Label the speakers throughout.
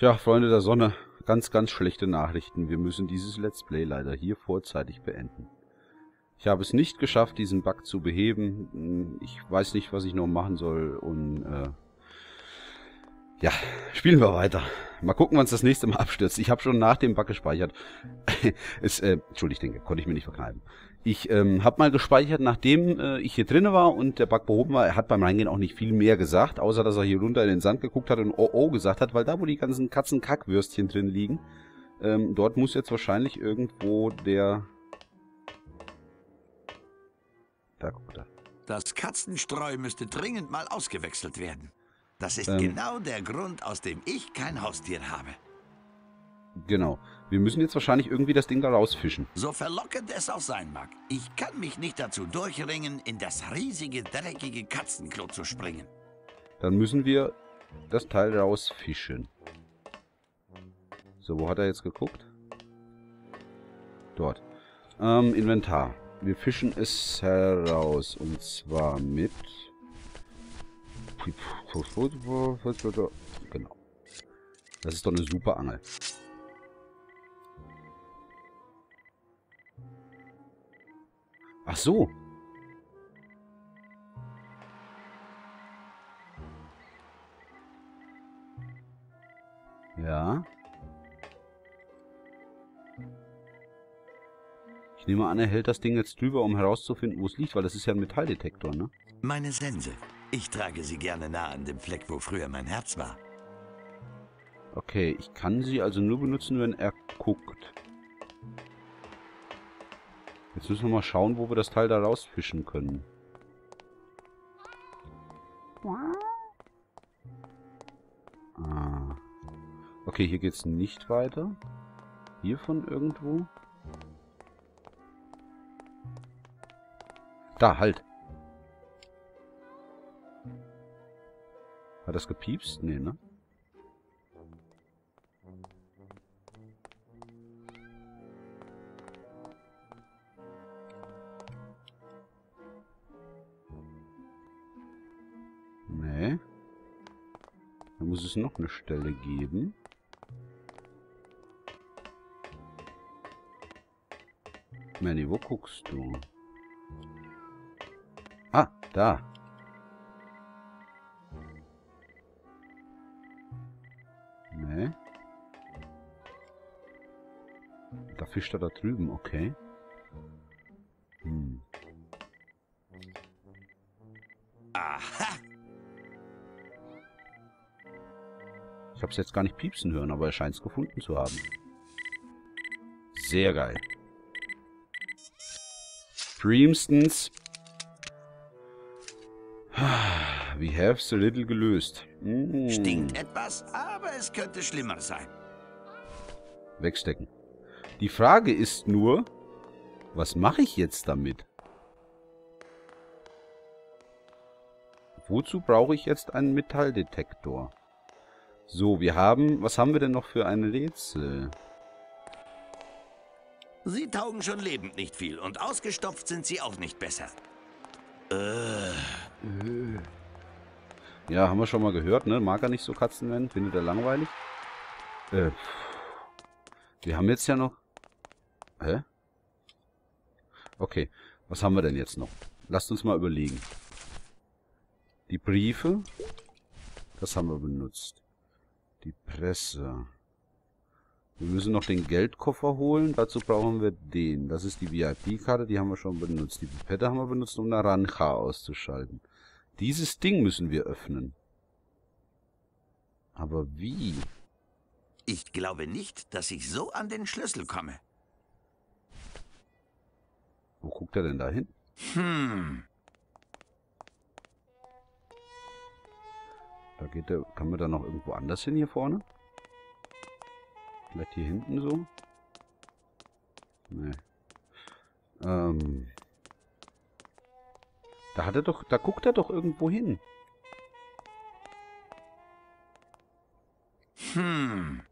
Speaker 1: Tja, Freunde der Sonne, ganz, ganz schlechte Nachrichten. Wir müssen dieses Let's Play leider hier vorzeitig beenden. Ich habe es nicht geschafft, diesen Bug zu beheben. Ich weiß nicht, was ich noch machen soll und äh, ja, spielen wir weiter. Mal gucken, wann es das nächste Mal abstürzt. Ich habe schon nach dem Bug gespeichert. es, äh, Entschuldigung, konnte ich mir nicht verkneifen. Ich ähm, habe mal gespeichert, nachdem äh, ich hier drinne war und der Bug behoben war. Er hat beim Reingehen auch nicht viel mehr gesagt, außer dass er hier runter in den Sand geguckt hat und Oh oh gesagt hat, weil da, wo die ganzen Katzenkackwürstchen drin liegen, ähm, dort muss jetzt wahrscheinlich irgendwo der...
Speaker 2: Da guckt er. Das Katzenstreu müsste dringend mal ausgewechselt werden. Das ist ähm, genau der Grund, aus dem ich kein Haustier habe.
Speaker 1: Genau. Wir müssen jetzt wahrscheinlich irgendwie das Ding da rausfischen.
Speaker 2: So verlockend es auch sein mag. Ich kann mich nicht dazu durchringen, in das riesige, dreckige Katzenklo zu springen.
Speaker 1: Dann müssen wir das Teil rausfischen. So, wo hat er jetzt geguckt? Dort. Ähm, Inventar. Wir fischen es heraus. Und zwar mit... Genau. Das ist doch eine super Angel. Ach so. Ja. Ich nehme an, er hält das Ding jetzt drüber, um herauszufinden, wo es liegt, weil das ist ja ein Metalldetektor, ne?
Speaker 2: Meine Sense. Ich trage sie gerne nah an dem Fleck, wo früher mein Herz war.
Speaker 1: Okay, ich kann sie also nur benutzen, wenn er guckt. Jetzt müssen wir mal schauen, wo wir das Teil da rausfischen können. Ah. Okay, hier geht's nicht weiter. Hier von irgendwo. Da, halt. Hat das gepiepst? Nee, ne? Muss es noch eine Stelle geben. Manny, wo guckst du? Ah, da. fischt er da drüben, okay. Habe es jetzt gar nicht piepsen hören, aber er scheint es gefunden zu haben. Sehr geil. Dreamstons. We have the little gelöst.
Speaker 2: Mm. Stinkt etwas, aber es könnte schlimmer sein.
Speaker 1: Wegstecken. Die Frage ist nur, was mache ich jetzt damit? Wozu brauche ich jetzt einen Metalldetektor? So, wir haben... Was haben wir denn noch für ein Rätsel?
Speaker 2: Sie taugen schon lebend nicht viel und ausgestopft sind sie auch nicht besser. Äh.
Speaker 1: Ja, haben wir schon mal gehört, ne? Mag er nicht so Katzen werden? Findet er langweilig? Äh. Wir haben jetzt ja noch... Hä? Okay, was haben wir denn jetzt noch? Lasst uns mal überlegen. Die Briefe, das haben wir benutzt. Die Presse. Wir müssen noch den Geldkoffer holen. Dazu brauchen wir den. Das ist die VIP-Karte, die haben wir schon benutzt. Die Pipette haben wir benutzt, um Naranja auszuschalten. Dieses Ding müssen wir öffnen. Aber wie?
Speaker 2: Ich glaube nicht, dass ich so an den Schlüssel komme.
Speaker 1: Wo guckt er denn da hin? Hm. Da geht der. Kann man da noch irgendwo anders hin hier vorne? Vielleicht hier hinten so? Nee. Ähm. Da hat er doch. Da guckt er doch irgendwo hin. Hm.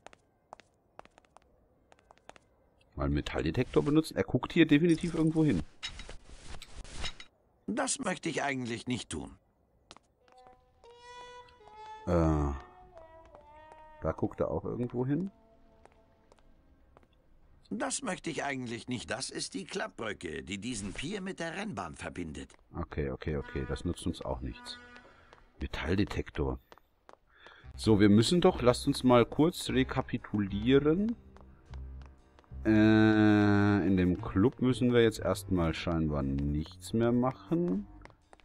Speaker 1: Mal einen Metalldetektor benutzen. Er guckt hier definitiv irgendwo hin.
Speaker 2: Das möchte ich eigentlich nicht tun.
Speaker 1: Äh. Da guckt er auch irgendwo hin.
Speaker 2: Das möchte ich eigentlich nicht. Das ist die Klappbrücke, die diesen Pier mit der Rennbahn verbindet.
Speaker 1: Okay, okay, okay. Das nutzt uns auch nichts. Metalldetektor. So, wir müssen doch, lasst uns mal kurz rekapitulieren. Äh, in dem Club müssen wir jetzt erstmal scheinbar nichts mehr machen.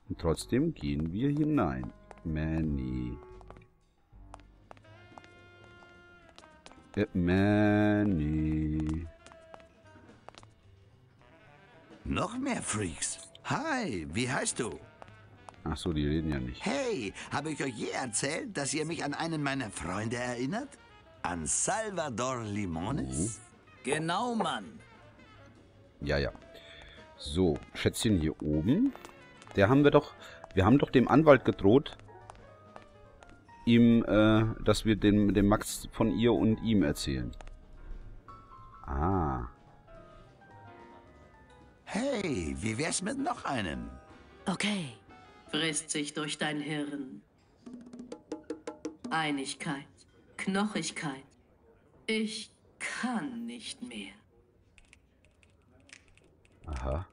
Speaker 1: Und trotzdem gehen wir hinein. Manny. Äh, Manny.
Speaker 2: Noch mehr Freaks. Hi, wie heißt du?
Speaker 1: Ach so, die reden ja nicht.
Speaker 2: Hey, habe ich euch je erzählt, dass ihr mich an einen meiner Freunde erinnert? An Salvador Limones?
Speaker 3: Oh. Genau, Mann.
Speaker 1: Ja, ja. So, Schätzchen hier oben. Der haben wir doch... Wir haben doch dem Anwalt gedroht, ihm, äh, dass wir dem, dem Max von ihr und ihm erzählen. Ah.
Speaker 2: Hey, wie wär's mit noch einem?
Speaker 4: Okay. Frisst sich durch dein Hirn. Einigkeit. Knochigkeit. Ich kann nicht mehr.
Speaker 1: Aha.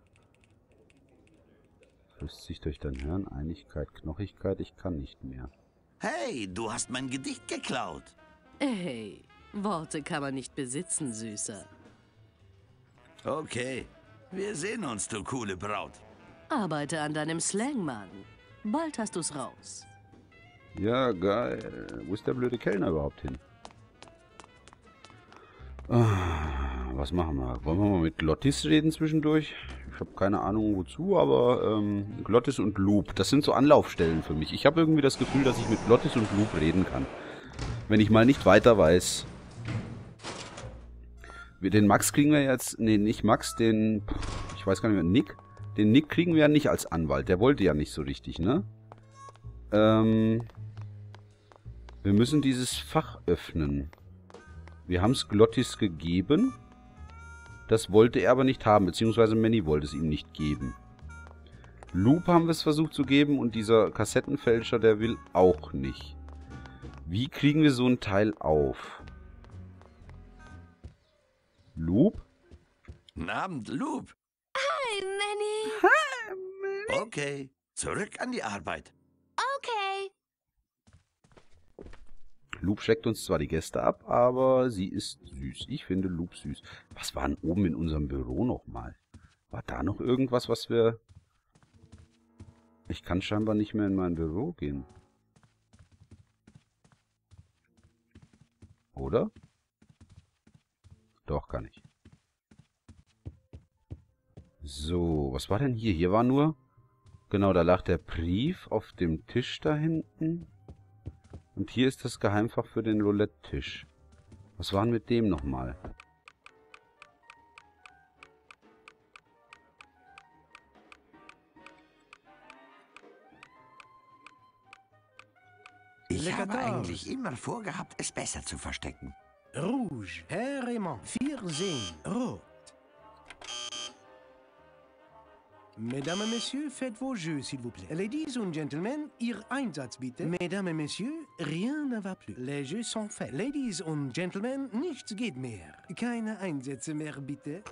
Speaker 1: Frisst sich durch dein Hirn. Einigkeit, Knochigkeit. Ich kann nicht mehr.
Speaker 2: Hey, du hast mein Gedicht geklaut.
Speaker 4: Hey, Worte kann man nicht besitzen, Süßer.
Speaker 2: Okay, wir sehen uns, du coole Braut.
Speaker 4: Arbeite an deinem Slang, Mann. Bald hast du's raus.
Speaker 1: Ja, geil. Wo ist der blöde Kellner überhaupt hin? Ah, was machen wir? Wollen wir mal mit Glottis reden zwischendurch? Ich habe keine Ahnung wozu, aber ähm, Glottis und Loop, das sind so Anlaufstellen für mich. Ich habe irgendwie das Gefühl, dass ich mit Glottis und Loop reden kann. Wenn ich mal nicht weiter weiß. Den Max kriegen wir jetzt, nee, nicht Max, den, ich weiß gar nicht mehr, Nick. Den Nick kriegen wir ja nicht als Anwalt, der wollte ja nicht so richtig, ne? Ähm, wir müssen dieses Fach öffnen. Wir haben es Glottis gegeben. Das wollte er aber nicht haben, beziehungsweise Manny wollte es ihm nicht geben. Loop haben wir es versucht zu geben und dieser Kassettenfälscher, der will auch nicht. Wie kriegen wir so ein Teil auf? Loop?
Speaker 2: Guten Abend, Loop.
Speaker 5: Hi, Manny.
Speaker 2: Hi, Manny. Okay, zurück an die Arbeit.
Speaker 5: Okay.
Speaker 1: Loop schreckt uns zwar die Gäste ab, aber sie ist süß. Ich finde Loop süß. Was war denn oben in unserem Büro nochmal? War da noch irgendwas, was wir... Ich kann scheinbar nicht mehr in mein Büro gehen. Oder? Doch, kann ich. So, was war denn hier? Hier war nur... Genau, da lag der Brief auf dem Tisch da hinten. Und hier ist das Geheimfach für den Roulette-Tisch. Was war denn mit dem nochmal?
Speaker 2: Ich habe eigentlich immer vorgehabt, es besser zu verstecken.
Speaker 6: Rouge, Herr Raymond, 14, Rot. Mesdames et Messieurs, faites vos jeux, s'il vous plaît. Ladies and Gentlemen, Ihr Einsatz bitte. Mesdames et Messieurs, rien ne va plus. Les jeux sont faits. Ladies and Gentlemen, nichts geht mehr. Keine Einsätze mehr, bitte.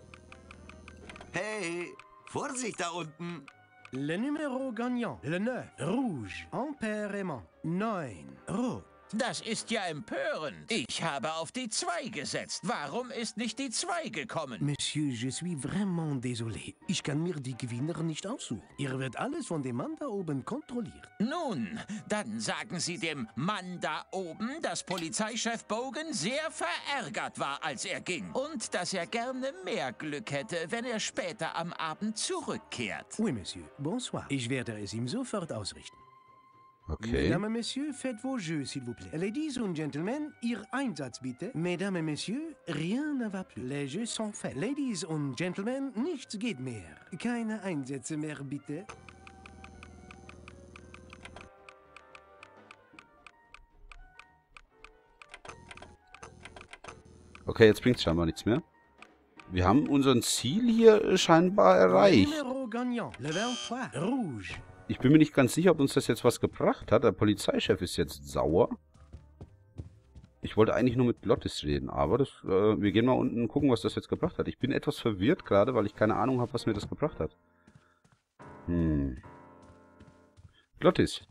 Speaker 2: Hey, Vorsicht da unten.
Speaker 6: Le numéro gagnant, le 9, Rouge, Emperement, 9, Rot.
Speaker 3: Das ist ja empörend. Ich habe auf die 2 gesetzt. Warum ist nicht die 2 gekommen?
Speaker 6: Monsieur, je suis vraiment désolé. Ich kann mir die Gewinner nicht aussuchen. Ihr wird alles von dem Mann da oben kontrolliert.
Speaker 3: Nun, dann sagen Sie dem Mann da oben, dass Polizeichef Bogen sehr verärgert war, als er ging. Und dass er gerne mehr Glück hätte, wenn er später am Abend zurückkehrt.
Speaker 6: Oui, Monsieur. Bonsoir. Ich werde es ihm sofort ausrichten.
Speaker 1: Okay.
Speaker 6: Mesdames Messieurs, faites vos jeux, s'il vous plaît. Ladies and Gentlemen, Ihr Einsatz bitte. Mesdames Messieurs, rien ne va plus. Les jeux sont faits. Ladies and Gentlemen, nichts geht mehr. Keine Einsätze mehr, bitte.
Speaker 1: Okay, jetzt bringt es scheinbar nichts mehr. Wir haben unseren Ziel hier scheinbar erreicht.
Speaker 6: Numéro gagnant, le 23, Rouge.
Speaker 1: Ich bin mir nicht ganz sicher, ob uns das jetzt was gebracht hat. Der Polizeichef ist jetzt sauer. Ich wollte eigentlich nur mit Glottis reden, aber das, äh, wir gehen mal unten und gucken, was das jetzt gebracht hat. Ich bin etwas verwirrt gerade, weil ich keine Ahnung habe, was mir das gebracht hat. Hm. Glottis.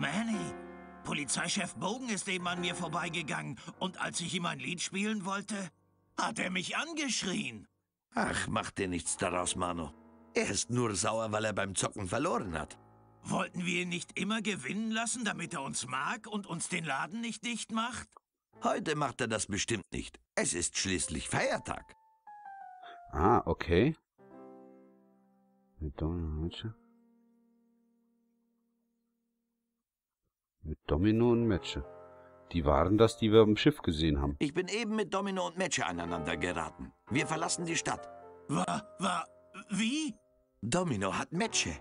Speaker 2: Manny, Polizeichef Bogen ist eben an mir vorbeigegangen und als ich ihm ein Lied spielen wollte, hat er mich angeschrien. Ach, mach dir nichts daraus, Mano. Er ist nur sauer, weil er beim Zocken verloren hat. Wollten wir ihn nicht immer gewinnen lassen, damit er uns mag und uns den Laden nicht dicht macht? Heute macht er das bestimmt nicht. Es ist schließlich Feiertag.
Speaker 1: Ah, okay. Mit Domino und Matche. Mit Domino und Matche. Die waren das, die wir am Schiff gesehen haben.
Speaker 2: Ich bin eben mit Domino und Matche aneinander geraten. Wir verlassen die Stadt. Wa, wa, wie? Domino hat Matche.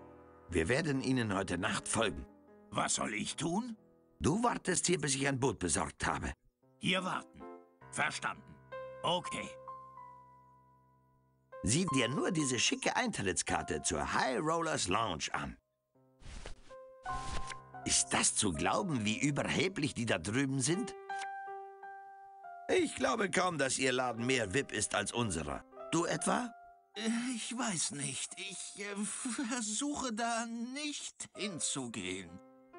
Speaker 2: Wir werden Ihnen heute Nacht folgen. Was soll ich tun? Du wartest hier, bis ich ein Boot besorgt habe. Hier warten. Verstanden. Okay. Sieh dir nur diese schicke Eintrittskarte zur High Rollers Lounge an. Ist das zu glauben, wie überheblich die da drüben sind? Ich glaube kaum, dass Ihr Laden mehr VIP ist als unserer. Du etwa? Ich weiß nicht. Ich äh, versuche da nicht hinzugehen.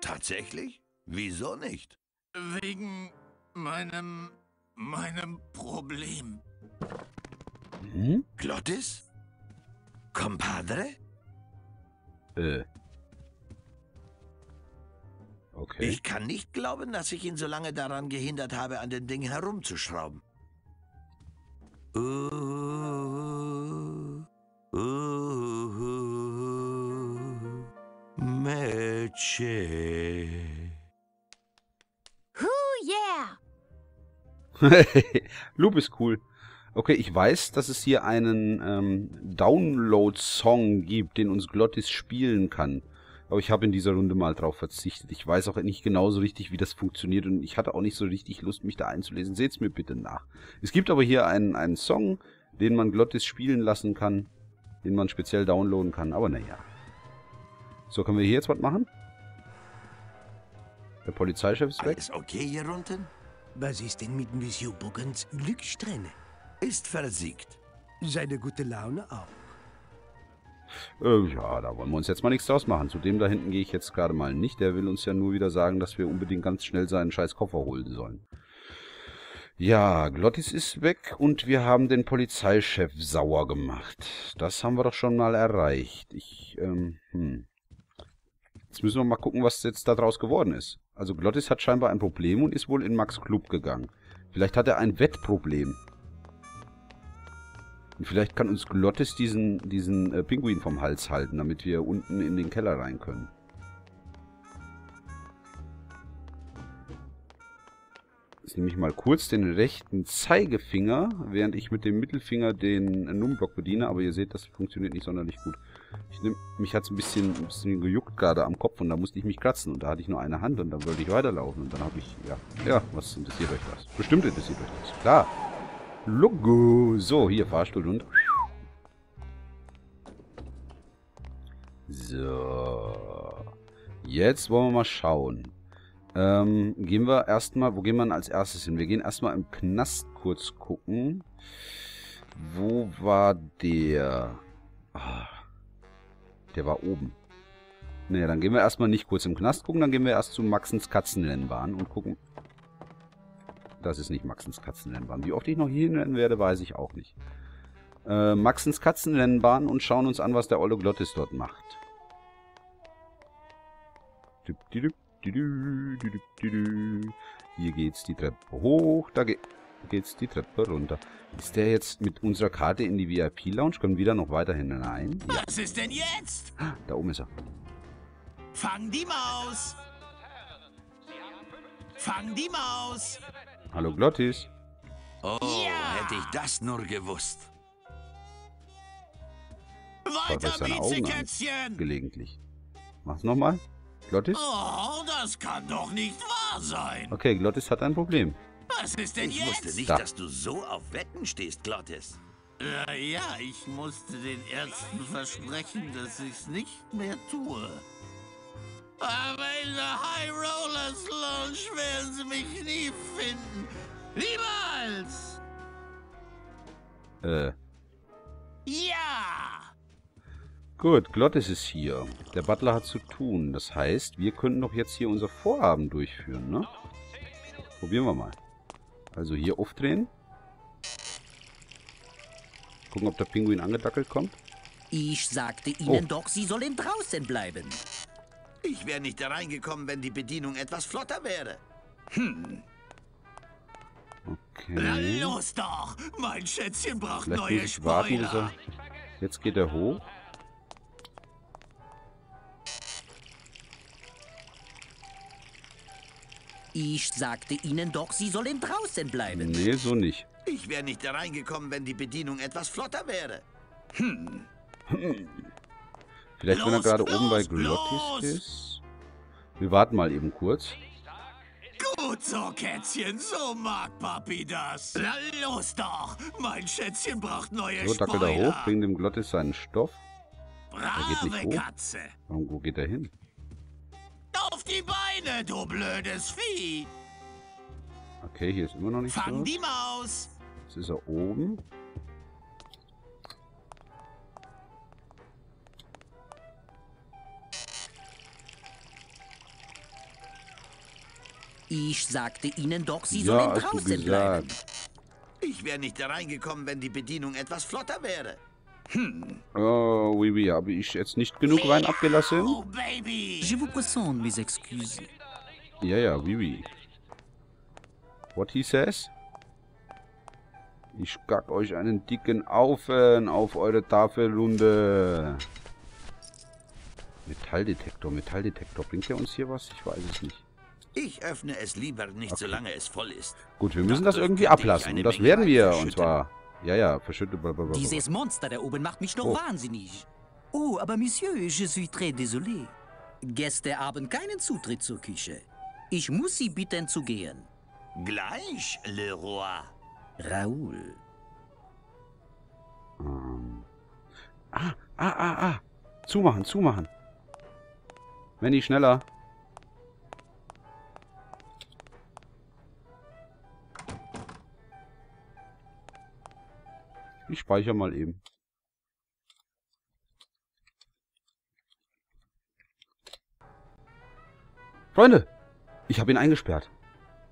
Speaker 2: Tatsächlich? Wieso nicht? Wegen meinem... meinem Problem.
Speaker 1: Hm?
Speaker 2: Glottis? Compadre?
Speaker 1: Äh. Okay.
Speaker 2: Ich kann nicht glauben, dass ich ihn so lange daran gehindert habe, an den Ding herumzuschrauben. Uh, Meche.
Speaker 5: Hoo, yeah.
Speaker 1: Loop ist cool. Okay, ich weiß, dass es hier einen ähm, Download-Song gibt, den uns Glottis spielen kann. Aber ich habe in dieser Runde mal drauf verzichtet. Ich weiß auch nicht genau so richtig, wie das funktioniert und ich hatte auch nicht so richtig Lust, mich da einzulesen. Seht's mir bitte nach. Es gibt aber hier einen, einen Song, den man Glottis spielen lassen kann, den man speziell downloaden kann, aber naja. So, können wir hier jetzt was machen? Der Polizeichef ist weg.
Speaker 2: Alles okay hier unten?
Speaker 6: Was ist denn mit Monsieur Bogans Glückssträhne?
Speaker 2: Ist versiegt.
Speaker 6: Seine gute Laune auch.
Speaker 1: Äh, ja, da wollen wir uns jetzt mal nichts draus machen. Zu dem da hinten gehe ich jetzt gerade mal nicht. Der will uns ja nur wieder sagen, dass wir unbedingt ganz schnell seinen scheiß Koffer holen sollen. Ja, Glottis ist weg und wir haben den Polizeichef sauer gemacht. Das haben wir doch schon mal erreicht. Ich, ähm, hm. Jetzt müssen wir mal gucken, was jetzt da draus geworden ist. Also Glottis hat scheinbar ein Problem und ist wohl in Max Club gegangen. Vielleicht hat er ein Wettproblem. Und vielleicht kann uns Glottis diesen, diesen äh, Pinguin vom Hals halten, damit wir unten in den Keller rein können. Jetzt nehme ich mal kurz den rechten Zeigefinger, während ich mit dem Mittelfinger den Numblock bediene. Aber ihr seht, das funktioniert nicht sonderlich gut. Ich nehm, mich hat es ein bisschen, ein bisschen gejuckt gerade am Kopf und da musste ich mich kratzen. Und da hatte ich nur eine Hand und dann wollte ich weiterlaufen. Und dann habe ich, ja, ja, was interessiert euch das? Bestimmt interessiert euch das, klar. Logo. So, hier Fahrstuhl und... So. Jetzt wollen wir mal schauen. Ähm, gehen wir erstmal... Wo gehen wir als erstes hin? Wir gehen erstmal im Knast kurz gucken. Wo war der? Ah, der war oben. Naja, dann gehen wir erstmal nicht kurz im Knast gucken, dann gehen wir erst zu Maxens Katzenrennbahn und gucken, das ist nicht Maxens Katzenrennbahn. Wie oft ich noch hier hinrennen werde, weiß ich auch nicht. Äh, Maxens Katzenrennbahn und schauen uns an, was der Olle Glottis dort macht. Hier geht's die Treppe hoch, da ge geht's die Treppe runter. Ist der jetzt mit unserer Karte in die VIP-Lounge? Können wir da noch weiterhin hinein?
Speaker 2: Ja. Was ist denn jetzt?
Speaker 1: Da oben ist er.
Speaker 2: Fang die Maus! Fang die Maus!
Speaker 1: Hallo Glottis.
Speaker 2: Oh, ja. hätte ich das nur gewusst.
Speaker 1: Weiter, an. Gelegentlich. Mach's nochmal. Glottis?
Speaker 2: Oh, das kann doch nicht wahr sein.
Speaker 1: Okay, Glottis hat ein Problem.
Speaker 2: Was ist denn ich jetzt? Ich wusste nicht, da. dass du so auf Wetten stehst, Glottis. Äh, ja, ich musste den Ärzten versprechen, dass ich's nicht mehr tue. Aber in der High Rollers Lounge werden sie mich nie finden. Niemals!
Speaker 1: Äh,
Speaker 2: Ja!
Speaker 1: gut, Glottis ist hier. Der Butler hat zu tun. Das heißt, wir können doch jetzt hier unser Vorhaben durchführen, ne? Probieren wir mal. Also hier aufdrehen. Gucken, ob der Pinguin angedackelt kommt.
Speaker 7: Ich sagte Ihnen
Speaker 1: Oh.
Speaker 7: doch, Sie sollen draußen bleiben.
Speaker 2: Ich wäre nicht da reingekommen, wenn die Bedienung etwas flotter wäre. Na
Speaker 1: Okay.
Speaker 2: los doch! Mein Schätzchen braucht
Speaker 1: Vielleicht muss
Speaker 2: neue
Speaker 1: ich warten, bis
Speaker 2: Spoiler.
Speaker 1: er... Jetzt geht er hoch.
Speaker 7: Ich sagte Ihnen doch, Sie sollen draußen bleiben.
Speaker 1: Nee, so nicht.
Speaker 2: Ich wäre nicht da reingekommen, wenn die Bedienung etwas flotter wäre.
Speaker 1: Vielleicht, wenn er
Speaker 2: Los,
Speaker 1: gerade oben bei
Speaker 2: los,
Speaker 1: Glottis
Speaker 2: los!
Speaker 1: ist. Wir warten mal eben kurz.
Speaker 2: Gut so, Kätzchen, so mag Papi das. Na los doch! Mein Schätzchen braucht neue
Speaker 1: So, dackelt er
Speaker 2: Spoiler.
Speaker 1: hoch, bringt dem Glottis seinen Stoff. geht nicht
Speaker 2: Brave
Speaker 1: hoch.
Speaker 2: Katze!
Speaker 1: Und wo geht er hin?
Speaker 2: Die Beine, du blödes Vieh!
Speaker 1: Okay, hier ist immer noch nichts
Speaker 2: Fang
Speaker 1: los.
Speaker 2: die Maus!
Speaker 1: Jetzt ist er oben.
Speaker 7: Ich sagte Ihnen doch, Sie
Speaker 1: Ja,
Speaker 7: sollen draußen bleiben.
Speaker 2: Ich wäre nicht da reingekommen, wenn die Bedienung etwas flotter wäre.
Speaker 1: Oh, oui, oui. Habe ich jetzt nicht genug Wein abgelassen?
Speaker 2: Oh, Baby!
Speaker 7: Je vous présente mes excuses.
Speaker 1: Ja, ja, oui, oui. What he says? Ich gack euch einen dicken Aufen auf eure Tafelrunde. Metalldetektor, Metalldetektor. Bringt der uns hier was? Ich weiß es nicht.
Speaker 2: Ich öffne es lieber nicht, solange es voll ist.
Speaker 1: Gut, wir müssen das irgendwie ablassen. Und das werden wir. Und zwar... Ja, ja, verschüttet. blablabla.
Speaker 7: Dieses Monster da oben macht mich doch
Speaker 1: Oh.
Speaker 7: wahnsinnig. Oh, aber Monsieur, je suis très désolé. Gäste haben keinen Zutritt zur Küche. Ich muss Sie bitten zu gehen.
Speaker 2: Gleich, Le Roi.
Speaker 7: Raoul.
Speaker 1: Ähm. Ah, ah, ah, ah. Zumachen, zumachen. Manny, schneller. Speichere mal eben. Freunde, ich habe ihn eingesperrt.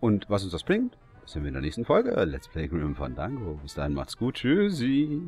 Speaker 1: Und was uns das bringt, sehen wir in der nächsten Folge. Let's Play Grim Fandango. Bis dahin macht's gut. Tschüssi.